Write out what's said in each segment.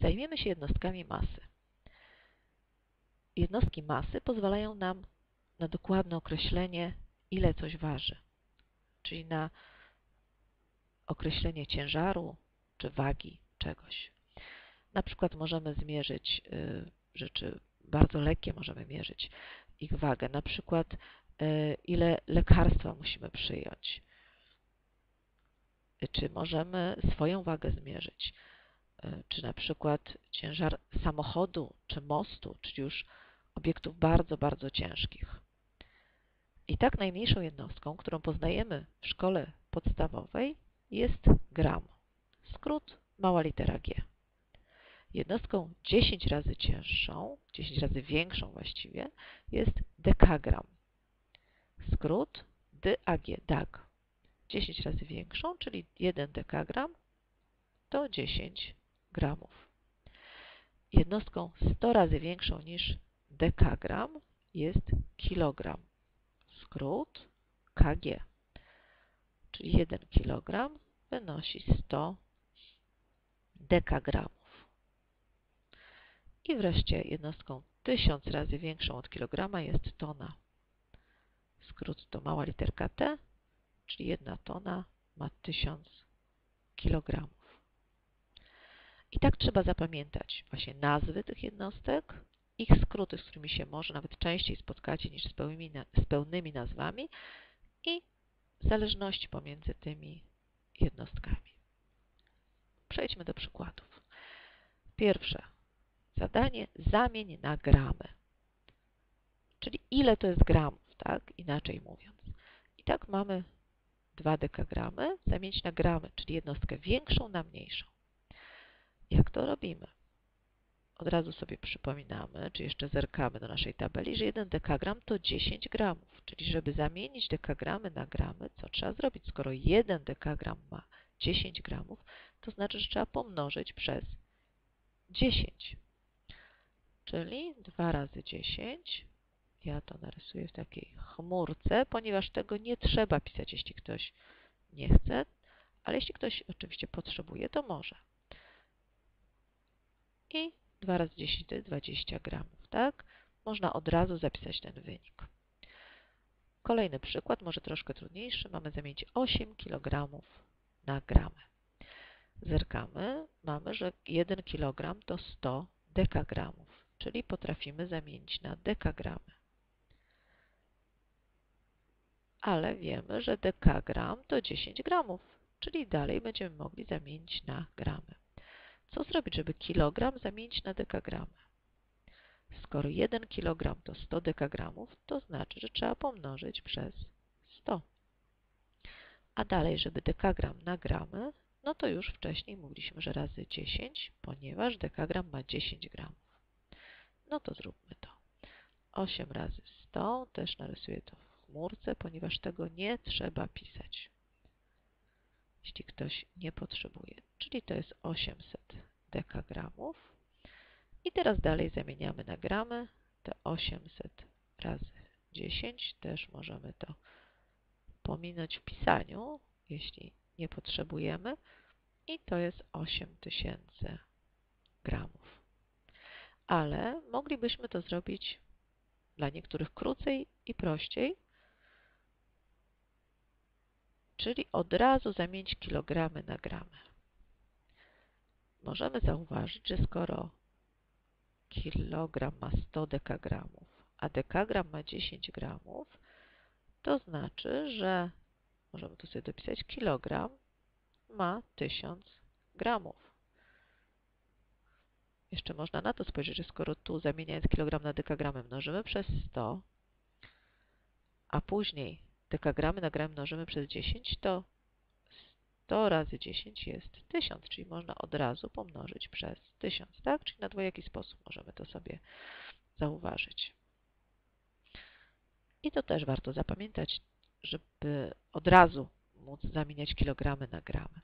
Zajmiemy się jednostkami masy. Jednostki masy pozwalają nam na dokładne określenie, ile coś waży, czyli na określenie ciężaru czy wagi czegoś. Na przykład możemy zmierzyć y, rzeczy bardzo lekkie, możemy mierzyć ich wagę. Na przykład y, ile lekarstwa musimy przyjąć. Czy możemy swoją wagę zmierzyć. Czy na przykład ciężar samochodu, czy mostu, czyli już obiektów bardzo, bardzo ciężkich. I tak najmniejszą jednostką, którą poznajemy w szkole podstawowej jest gram. Skrót mała litera g. Jednostką 10 razy cięższą, 10 razy większą właściwie, jest dekagram. Skrót DAG, DAG. 10 razy większą, czyli 1 dekagram to 10 gramów. Jednostką 100 razy większą niż dekagram jest kilogram. Skrót KG, czyli 1 kilogram wynosi 100 dekagramów. I wreszcie jednostką 1000 razy większą od kilograma jest tona. Skrót to mała literka T, czyli jedna tona ma 1000 kilogramów. I tak trzeba zapamiętać właśnie nazwy tych jednostek, ich skróty, z którymi się może nawet częściej spotkacie niż z pełnymi, z pełnymi nazwami i zależności pomiędzy tymi jednostkami. Przejdźmy do przykładów. Pierwsze. Zadanie zamień na gramy. Czyli ile to jest gramów, tak? Inaczej mówiąc. I tak mamy 2 dekagramy zamienić na gramy, czyli jednostkę większą na mniejszą. Jak to robimy? Od razu sobie przypominamy, czy jeszcze zerkamy do naszej tabeli, że 1 dekagram to 10 gramów. Czyli żeby zamienić dekagramy na gramy, co trzeba zrobić? Skoro 1 dekagram ma 10 gramów, to znaczy, że trzeba pomnożyć przez 10. Czyli 2 razy 10. Ja to narysuję w takiej chmurce, ponieważ tego nie trzeba pisać, jeśli ktoś nie chce, ale jeśli ktoś oczywiście potrzebuje, to może. I 2 razy 10 to jest 20 gramów, tak? Można od razu zapisać ten wynik. Kolejny przykład, może troszkę trudniejszy. Mamy zamienić 8 kg na gramy. Zerkamy, mamy, że 1 kg to 100 dekagramów, czyli potrafimy zamienić na dekagramy. Ale wiemy, że dekagram to 10 gramów, czyli dalej będziemy mogli zamienić na gramy. Co zrobić, żeby kilogram zamienić na dekagramy? Skoro 1 kg to 100 dekagramów, to znaczy, że trzeba pomnożyć przez 100. A dalej, żeby dekagram na gramy, no to już wcześniej mówiliśmy, że razy 10, ponieważ dekagram ma 10 gramów. No to zróbmy to. 8 razy 100, też narysuję to w chmurce, ponieważ tego nie trzeba pisać jeśli ktoś nie potrzebuje. Czyli to jest 800 dekagramów. I teraz dalej zamieniamy na gramy. Te 800 razy 10 też możemy to pominąć w pisaniu, jeśli nie potrzebujemy. I to jest 8000 gramów. Ale moglibyśmy to zrobić dla niektórych krócej i prościej, czyli od razu zamienić kilogramy na gramy. Możemy zauważyć, że skoro kilogram ma 100 dekagramów, a dekagram ma 10 gramów, to znaczy, że możemy tu sobie dopisać kilogram ma 1000 gramów. Jeszcze można na to spojrzeć, że skoro tu zamieniając kilogram na dekagramy mnożymy przez 100, a później dekagramy na gram mnożymy przez 10, to 100 razy 10 jest 1000, czyli można od razu pomnożyć przez 1000, tak? Czyli na dwojaki sposób możemy to sobie zauważyć. I to też warto zapamiętać, żeby od razu móc zamieniać kilogramy na gramy.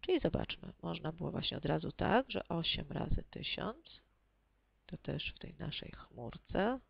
Czyli zobaczmy, można było właśnie od razu tak, że 8 razy 1000, to też w tej naszej chmurce,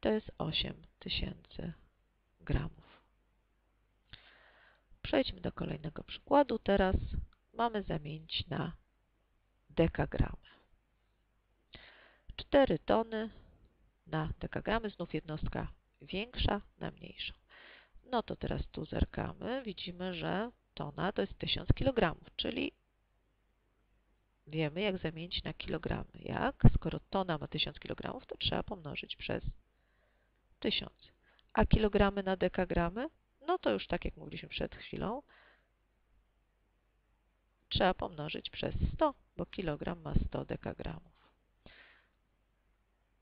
to jest 8000 gramów. Przejdźmy do kolejnego przykładu. Teraz mamy zamienić na dekagramy. 4 tony na dekagramy, znów jednostka większa na mniejszą. No to teraz tu zerkamy, widzimy, że tona to jest 1000 kg, czyli wiemy jak zamienić na kilogramy. Jak? Skoro tona ma 1000 kg, to trzeba pomnożyć przez 1000. A kilogramy na dekagramy? No to już tak jak mówiliśmy przed chwilą, trzeba pomnożyć przez 100, bo kilogram ma 100 dekagramów.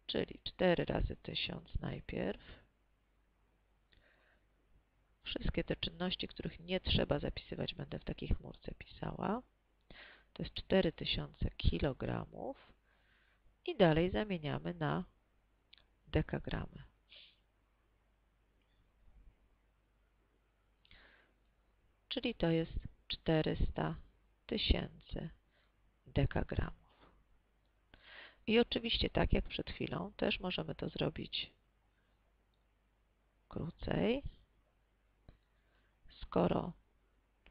Czyli 4 razy 1000 najpierw. Wszystkie te czynności, których nie trzeba zapisywać, będę w takiej chmurce pisała. To jest 4000 kilogramów. I dalej zamieniamy na dekagramy. Czyli to jest 400 tysięcy dekagramów. I oczywiście, tak jak przed chwilą, też możemy to zrobić krócej. Skoro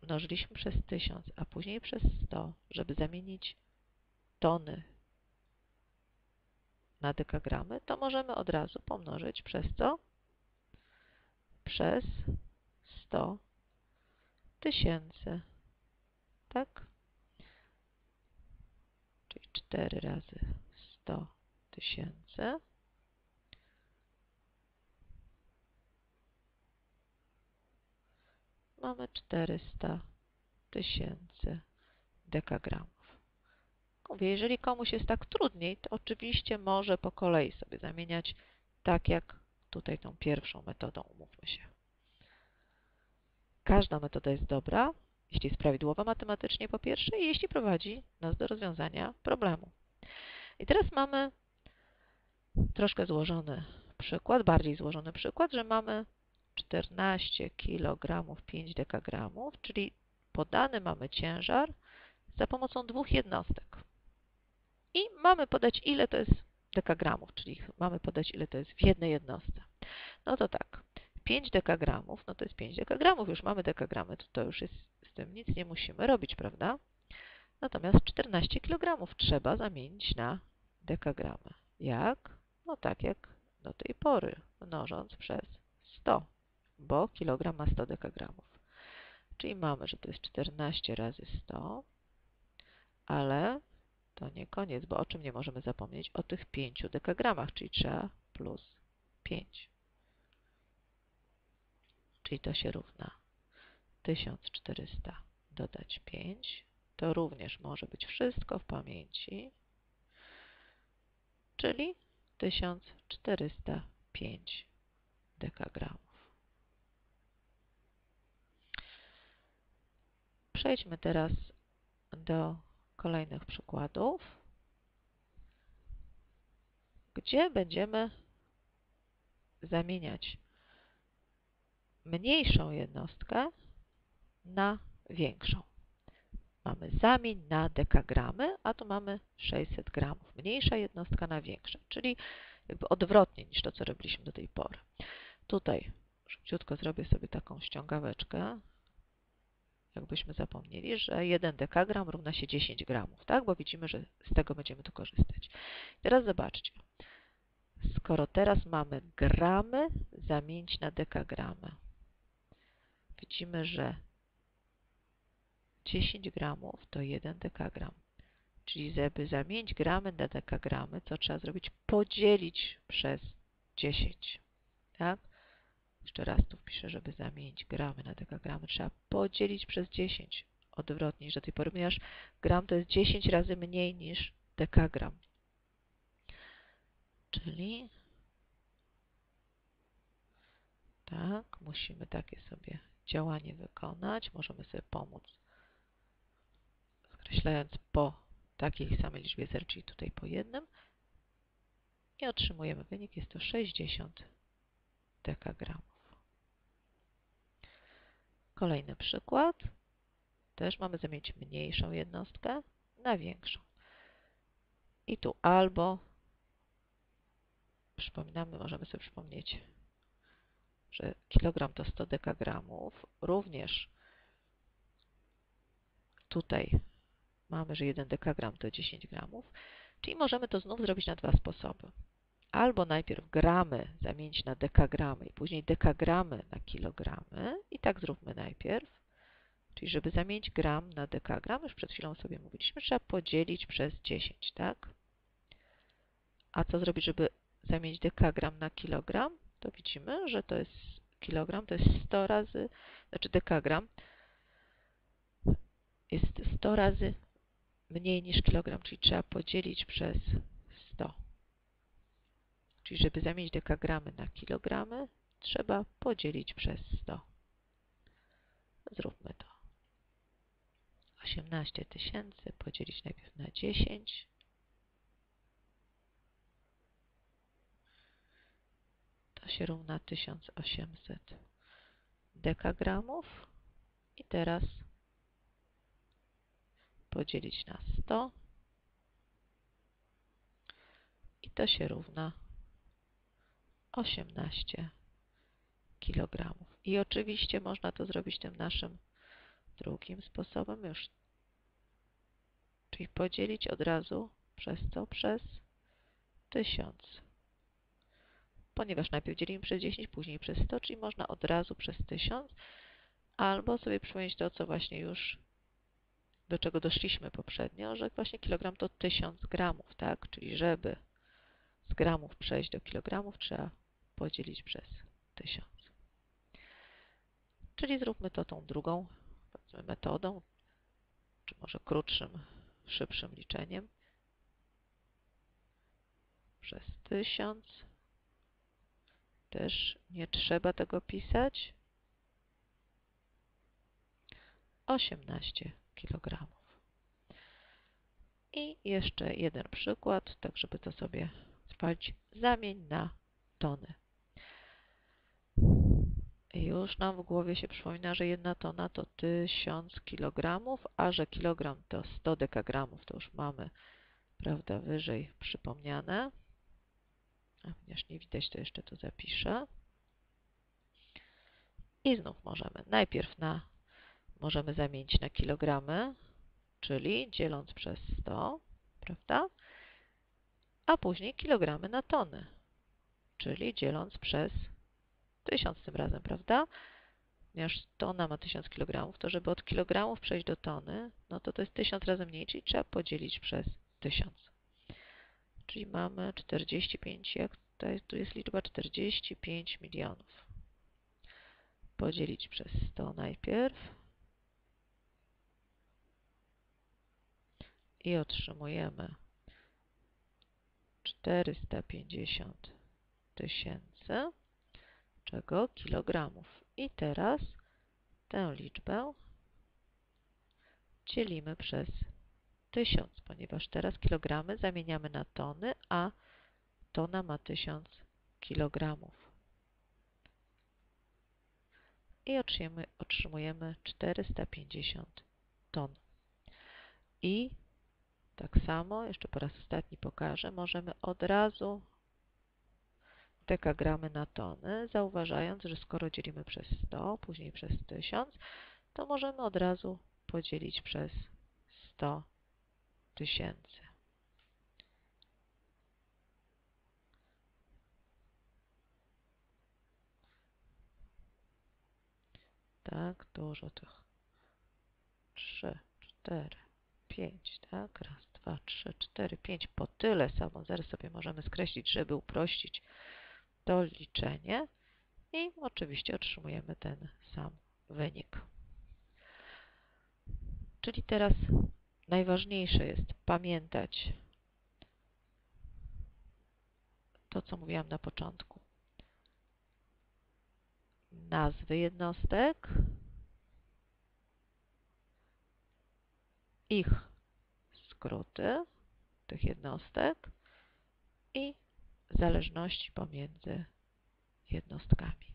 mnożyliśmy przez 1000, a później przez 100, żeby zamienić tony na dekagramy, to możemy od razu pomnożyć przez co? Przez 100 tysięcy. Tak? Czyli 4 razy 100 tysięcy. Mamy 400 tysięcy dekagramów. Mówię, jeżeli komuś jest tak trudniej, to oczywiście może po kolei sobie zamieniać tak jak tutaj tą pierwszą metodą, umówmy się. Każda metoda jest dobra, jeśli jest prawidłowa matematycznie po pierwsze i jeśli prowadzi nas do rozwiązania problemu. I teraz mamy troszkę złożony przykład, bardziej złożony przykład, że mamy 14 kg 5 dekagramów, czyli podany mamy ciężar za pomocą dwóch jednostek. I mamy podać ile to jest dekagramów, czyli mamy podać ile to jest w jednej jednostce. No to tak, 5 dekagramów, no to jest 5 dekagramów, już mamy dekagramy, to, to już jest, z tym nic nie musimy robić, prawda? Natomiast 14 kg trzeba zamienić na dekagramy. Jak? No tak jak do tej pory, mnożąc przez 100, bo kilogram ma 100 dekagramów. Czyli mamy, że to jest 14 razy 100, ale to nie koniec, bo o czym nie możemy zapomnieć? O tych 5 dekagramach, czyli trzeba plus 5 czyli to się równa 1400 dodać 5. To również może być wszystko w pamięci, czyli 1405 dekagramów. Przejdźmy teraz do kolejnych przykładów, gdzie będziemy zamieniać mniejszą jednostkę na większą. Mamy zamień na dekagramy, a tu mamy 600 gramów. Mniejsza jednostka na większa, czyli jakby odwrotnie niż to, co robiliśmy do tej pory. Tutaj szybciutko zrobię sobie taką ściągaweczkę, jakbyśmy zapomnieli, że 1 dekagram równa się 10 gramów, tak? Bo widzimy, że z tego będziemy tu korzystać. Teraz zobaczcie. Skoro teraz mamy gramy, zamienić na dekagramy widzimy, że 10 gramów to 1 dekagram. Czyli żeby zamienić gramy na dekagramy, co trzeba zrobić? Podzielić przez 10. Tak? Jeszcze raz tu wpiszę, żeby zamienić gramy na dekagramy. Trzeba podzielić przez 10. Odwrotnie niż do tej pory, ponieważ gram to jest 10 razy mniej niż dekagram. Czyli tak, musimy takie sobie działanie wykonać. Możemy sobie pomóc skreślając po takiej samej liczbie zer, czyli tutaj po jednym. I otrzymujemy wynik, jest to 60 dekagramów. Kolejny przykład. Też mamy zamienić mniejszą jednostkę na większą. I tu albo, przypominamy, możemy sobie przypomnieć że kilogram to 100 dekagramów, również tutaj mamy, że 1 dekagram to 10 gramów, czyli możemy to znów zrobić na dwa sposoby. Albo najpierw gramy zamienić na dekagramy i później dekagramy na kilogramy i tak zróbmy najpierw. Czyli żeby zamienić gram na dekagram, już przed chwilą sobie mówiliśmy, trzeba podzielić przez 10, tak? A co zrobić, żeby zamienić dekagram na kilogram? To widzimy, że to jest kilogram, to jest 100 razy, znaczy dekagram jest 100 razy mniej niż kilogram, czyli trzeba podzielić przez 100. Czyli żeby zamienić dekagramy na kilogramy, trzeba podzielić przez 100. Zróbmy to. 18 tysięcy podzielić najpierw na 10. To się równa 1800 dekagramów. I teraz podzielić na 100. I to się równa 18 kilogramów. I oczywiście można to zrobić tym naszym drugim sposobem już, czyli podzielić od razu przez to przez 1000. Ponieważ najpierw dzielimy przez 10, później przez 100, czyli można od razu przez 1000, albo sobie przypomnieć to, co właśnie już, do czego doszliśmy poprzednio, że właśnie kilogram to 1000 gramów, tak? Czyli żeby z gramów przejść do kilogramów, trzeba podzielić przez 1000. Czyli zróbmy to tą drugą metodą, czy może krótszym, szybszym liczeniem. Przez 1000. Też nie trzeba tego pisać. 18 kg. I jeszcze jeden przykład, tak żeby to sobie spalić. Zamień na tony. Już nam w głowie się przypomina, że jedna tona to 1000 kg, a że kilogram to 100 dekagramów, to już mamy, prawda, wyżej przypomniane. Ponieważ nie widać, to jeszcze to zapiszę. I znów możemy najpierw na, możemy zamienić na kilogramy, czyli dzieląc przez 100, prawda? A później kilogramy na tony, czyli dzieląc przez 1000 tym razem, prawda? Ponieważ tona ma 1000 kg, to żeby od kilogramów przejść do tony, no to to jest 1000 razy mniej, czyli trzeba podzielić przez 1000. Czyli mamy 45, jak tutaj, tu jest liczba 45 milionów. Podzielić przez 100 najpierw. I otrzymujemy 450 tysięcy czego? Kilogramów. I teraz tę liczbę dzielimy przez 1000, ponieważ teraz kilogramy zamieniamy na tony, a tona ma 1000 kilogramów. I otrzymujemy, otrzymujemy 450 ton. I tak samo, jeszcze po raz ostatni pokażę, możemy od razu dekagramy na tony, zauważając, że skoro dzielimy przez 100, później przez 1000, to możemy od razu podzielić przez 100 tysięcy. Tak, dużo tych. 3, 4, 5, tak? Raz, dwa, trzy, cztery, pięć. Po tyle samo. Zaraz sobie możemy skreślić, żeby uprościć to liczenie i oczywiście otrzymujemy ten sam wynik. Czyli teraz najważniejsze jest pamiętać to, co mówiłam na początku. Nazwy jednostek, ich skróty tych jednostek i zależności pomiędzy jednostkami.